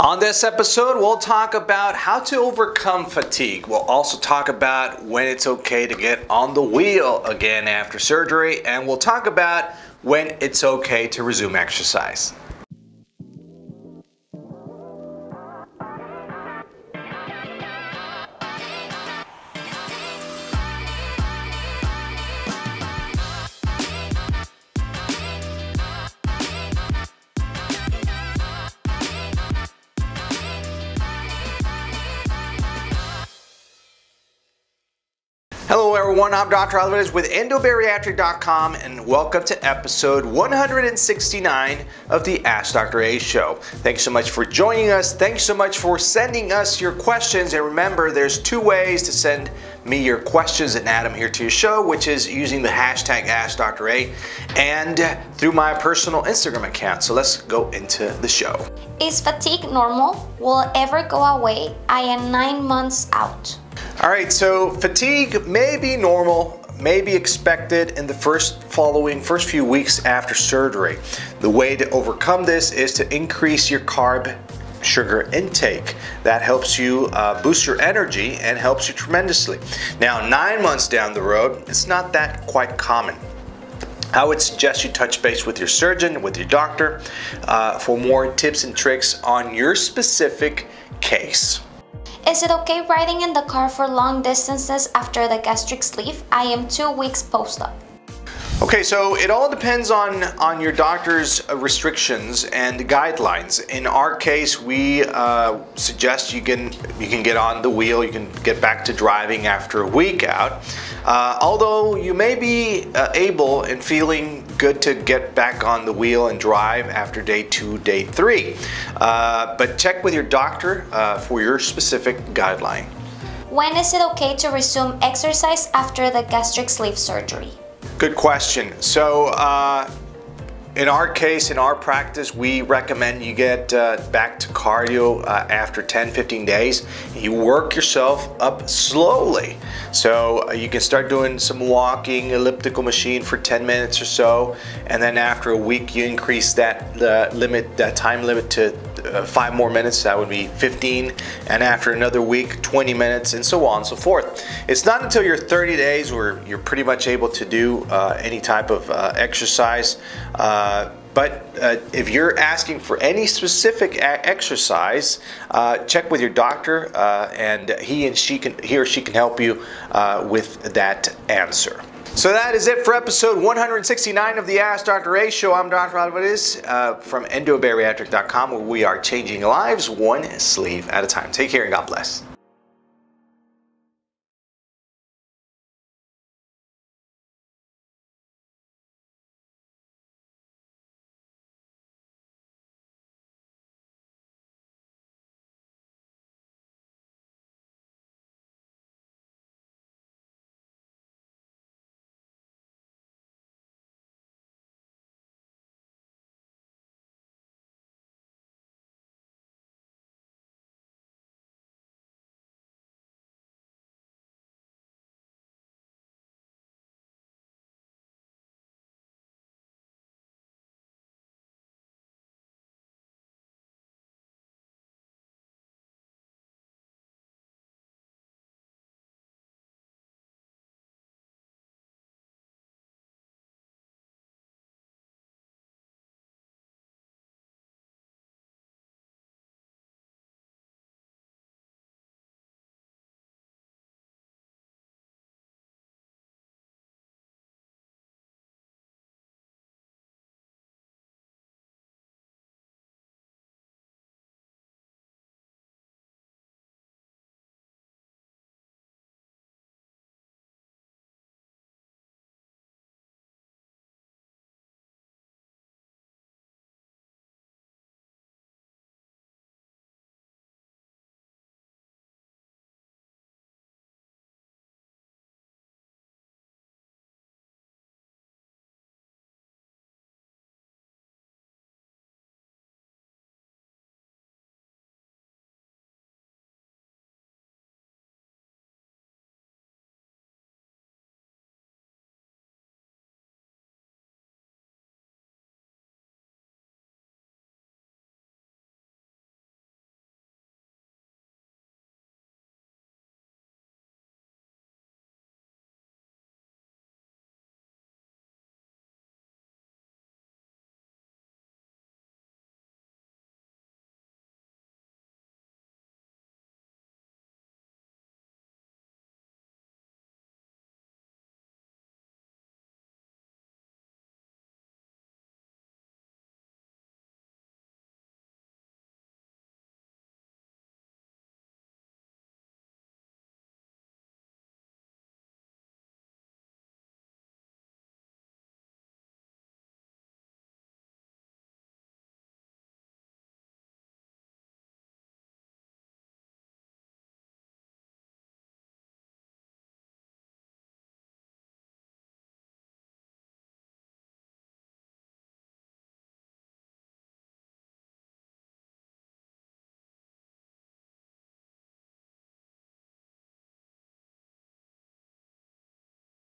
On this episode, we'll talk about how to overcome fatigue. We'll also talk about when it's okay to get on the wheel again after surgery, and we'll talk about when it's okay to resume exercise. Hello everyone, I'm Dr. Alvarez with endobariatric.com and welcome to episode 169 of the Ask Dr. A show. Thanks so much for joining us. Thanks so much for sending us your questions. And remember, there's two ways to send me your questions and add them here to your show, which is using the hashtag Ask Dr. A and through my personal Instagram account. So let's go into the show. Is fatigue normal? Will it ever go away? I am nine months out. All right, so fatigue may be normal, may be expected in the first following first few weeks after surgery. The way to overcome this is to increase your carb sugar intake. That helps you uh, boost your energy and helps you tremendously. Now, nine months down the road, it's not that quite common. I would suggest you touch base with your surgeon, with your doctor, uh, for more tips and tricks on your specific case. Is it okay riding in the car for long distances after the gastric sleeve? I am two weeks post-op. Okay, so it all depends on, on your doctor's uh, restrictions and guidelines. In our case, we uh, suggest you can, you can get on the wheel, you can get back to driving after a week out. Uh, although you may be uh, able and feeling good to get back on the wheel and drive after day two, day three. Uh, but check with your doctor uh, for your specific guideline. When is it okay to resume exercise after the gastric sleeve surgery? Good question. So, uh, in our case, in our practice, we recommend you get uh, back to cardio uh, after 10, 15 days. You work yourself up slowly. So uh, you can start doing some walking, elliptical machine for 10 minutes or so. And then after a week, you increase that limit, that time limit to uh, five more minutes, that would be 15. And after another week, 20 minutes and so on and so forth. It's not until you're 30 days where you're pretty much able to do uh, any type of uh, exercise uh, but uh, if you're asking for any specific exercise, uh, check with your doctor, uh, and he and she can, he or she can help you uh, with that answer. So that is it for episode 169 of the Ask Dr. A show. I'm Dr. Alvarez from endobariatric.com, where we are changing lives one sleeve at a time. Take care and God bless.